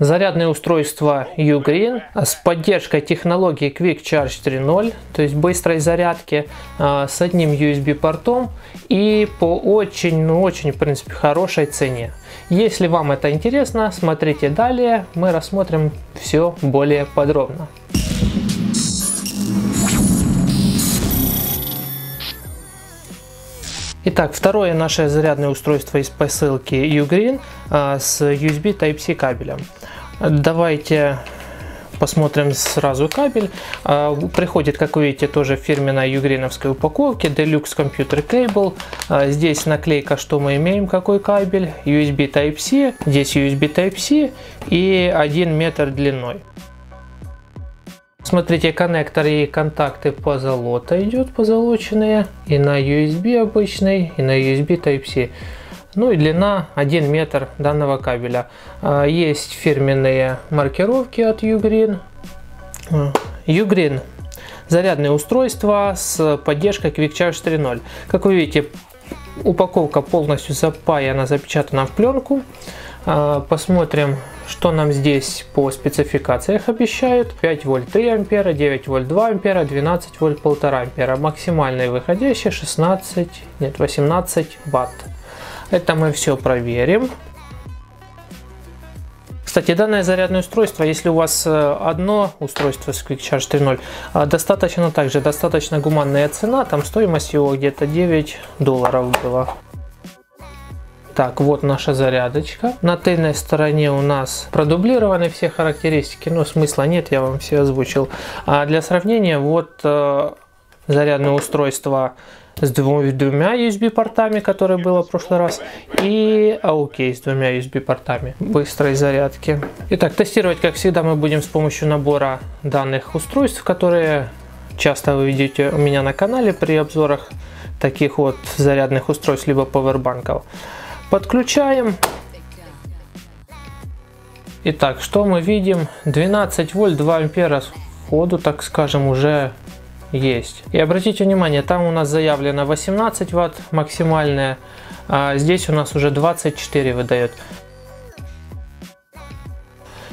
Зарядное устройство Ugreen с поддержкой технологии Quick Charge 3.0, то есть быстрой зарядки а, с одним USB портом и по очень, ну очень, в принципе, хорошей цене. Если вам это интересно, смотрите далее, мы рассмотрим все более подробно. Итак, второе наше зарядное устройство из посылки Ugreen а, с USB Type-C кабелем. Давайте посмотрим сразу кабель. А, приходит, как вы видите, тоже в фирменной югриновской упаковке Deluxe Computer Cable. А, здесь наклейка, что мы имеем, какой кабель. USB Type-C, здесь USB Type-C и 1 метр длиной. Смотрите, коннектор и контакты позолота идет, позолоченные. И на USB обычный, и на USB Type-C. Ну и длина 1 метр данного кабеля. А, есть фирменные маркировки от Ugreen. Ugreen зарядное устройство с поддержкой Quick Charge 3.0. Как вы видите, упаковка полностью запаяна, запечатана в пленку. А, посмотрим, что нам здесь по спецификациях обещают. 5 вольт 3 ампера, 9 вольт 2 ампера, 12 вольт 1,5 ампера. Максимальный выходящий 16, нет 18 ватт. Это мы все проверим. Кстати, данное зарядное устройство, если у вас э, одно устройство с Quick Charge 3.0, э, достаточно также, достаточно гуманная цена, там стоимость его где-то 9 долларов была. Так, вот наша зарядочка. На тыльной стороне у нас продублированы все характеристики, но смысла нет, я вам все озвучил. А для сравнения, вот э, зарядное устройство с двумя USB портами, которое было в прошлый раз, и AUK с двумя USB портами быстрой зарядки. Итак, тестировать, как всегда, мы будем с помощью набора данных устройств, которые часто вы видите у меня на канале при обзорах таких вот зарядных устройств, либо пауэрбанков. Подключаем. Итак, что мы видим? 12 вольт 2 ампера ходу, так скажем, уже есть. И обратите внимание, там у нас заявлено 18 ватт максимальная, а здесь у нас уже 24 выдает.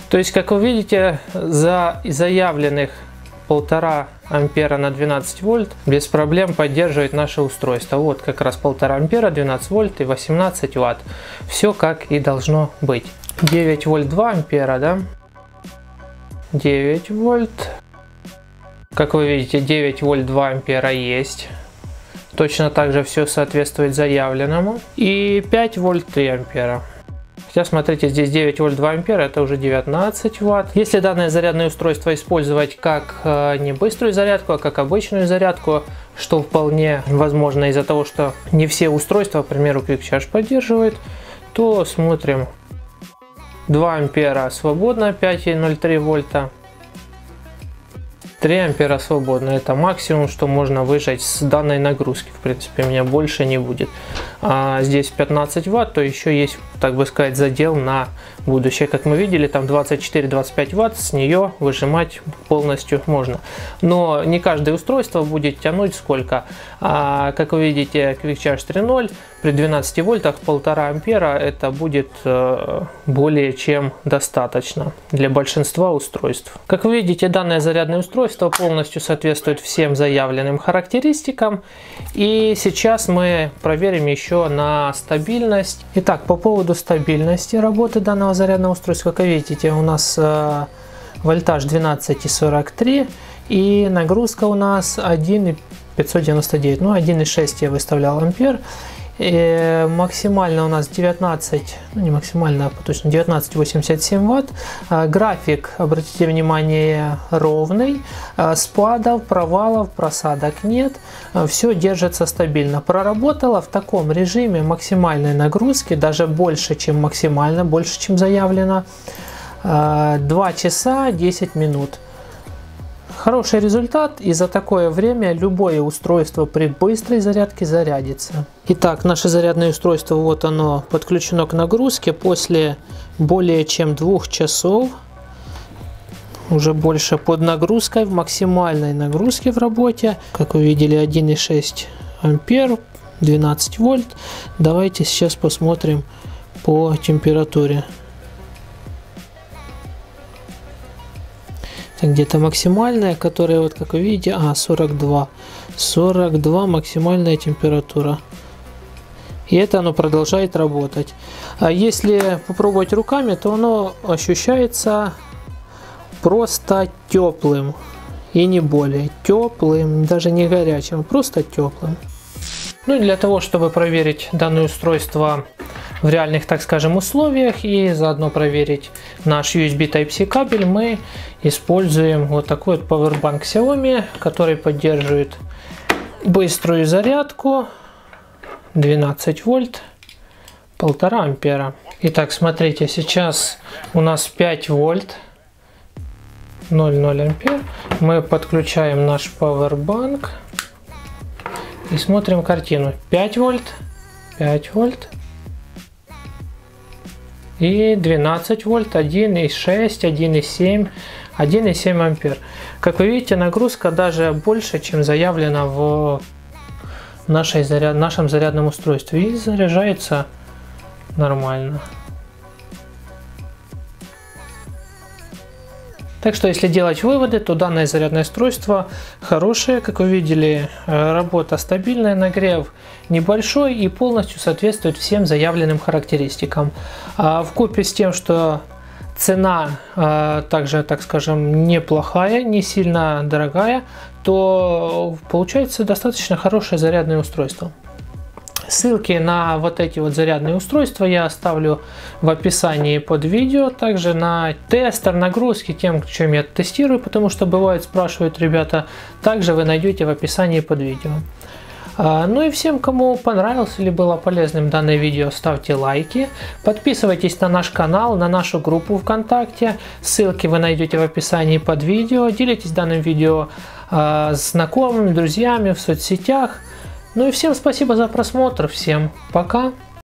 То есть, как вы видите, за заявленных полтора ампера на 12 вольт без проблем поддерживает наше устройство. Вот как раз полтора ампера, 12 вольт и 18 ватт. Все как и должно быть. 9 вольт 2 ампера, да? 9 вольт. Как вы видите, 9 вольт 2 ампера есть. Точно так же все соответствует заявленному. И 5 вольт 3 ампера. Хотя, смотрите, здесь 9 вольт 2 ампера, это уже 19 ватт. Если данное зарядное устройство использовать как э, не быструю зарядку, а как обычную зарядку, что вполне возможно из-за того, что не все устройства, к примеру, QuickCharge поддерживают, то смотрим 2 ампера свободно, 5,03 вольта. 3 ампера свободно. Это максимум, что можно выжать с данной нагрузки. В принципе, у меня больше не будет. А здесь 15 ватт, то еще есть, так бы сказать, задел на будущее. Как мы видели, там 24-25 ватт, с нее выжимать полностью можно. Но не каждое устройство будет тянуть сколько. А, как вы видите, Quick Charge 3.0 при 12 вольтах 1,5 ампера это будет э, более чем достаточно для большинства устройств. Как вы видите, данное зарядное устройство полностью соответствует всем заявленным характеристикам. И сейчас мы проверим еще на стабильность. Итак, по поводу стабильности работы данного зарядного устройства, как видите, у нас э, вольтаж 12,43 и нагрузка у нас 1,599, ну 1,6 я выставлял ампер. И максимально у нас 19, ну не максимально, а точно 19,87 ватт. А, график, обратите внимание, ровный. А, спадов, провалов, просадок нет. А, Все держится стабильно. Проработала в таком режиме максимальной нагрузки, даже больше, чем максимально, больше, чем заявлено. 2 часа 10 минут. Хороший результат и за такое время любое устройство при быстрой зарядке зарядится. Итак, наше зарядное устройство, вот оно подключено к нагрузке после более чем двух часов. Уже больше под нагрузкой, в максимальной нагрузке в работе. Как вы видели, 1,6 ампер, 12 вольт. Давайте сейчас посмотрим по температуре. Где-то максимальная, которая, вот как вы видите, а, 42. 42 максимальная температура. И это оно продолжает работать. А если попробовать руками, то оно ощущается просто теплым. И не более теплым, даже не горячим, просто теплым. Ну и для того, чтобы проверить данное устройство в реальных, так скажем, условиях и заодно проверить наш USB Type-C кабель, мы используем вот такой вот Powerbank Xiaomi, который поддерживает быструю зарядку 12 вольт, 1,5 ампера. Итак, смотрите, сейчас у нас 5 вольт, 0,0 ампер. Мы подключаем наш Powerbank и смотрим картину. 5 вольт, 5 вольт, и 12 вольт, 1,6, 1,7, 1,7 ампер. Как вы видите, нагрузка даже больше, чем заявлено в нашей заряд, нашем зарядном устройстве. И заряжается нормально. Так что, если делать выводы, то данное зарядное устройство хорошее, как вы видели, э, работа стабильная, нагрев небольшой и полностью соответствует всем заявленным характеристикам. А в купе с тем, что цена э, также, так скажем, неплохая, не сильно дорогая, то получается достаточно хорошее зарядное устройство. Ссылки на вот эти вот зарядные устройства я оставлю в описании под видео. Также на тестер, нагрузки, тем, чем я тестирую, потому что бывает спрашивают ребята, также вы найдете в описании под видео. А, ну и всем, кому понравилось или было полезным данное видео, ставьте лайки, подписывайтесь на наш канал, на нашу группу ВКонтакте, ссылки вы найдете в описании под видео, делитесь данным видео а, с знакомыми, друзьями в соцсетях. Ну и всем спасибо за просмотр, всем пока!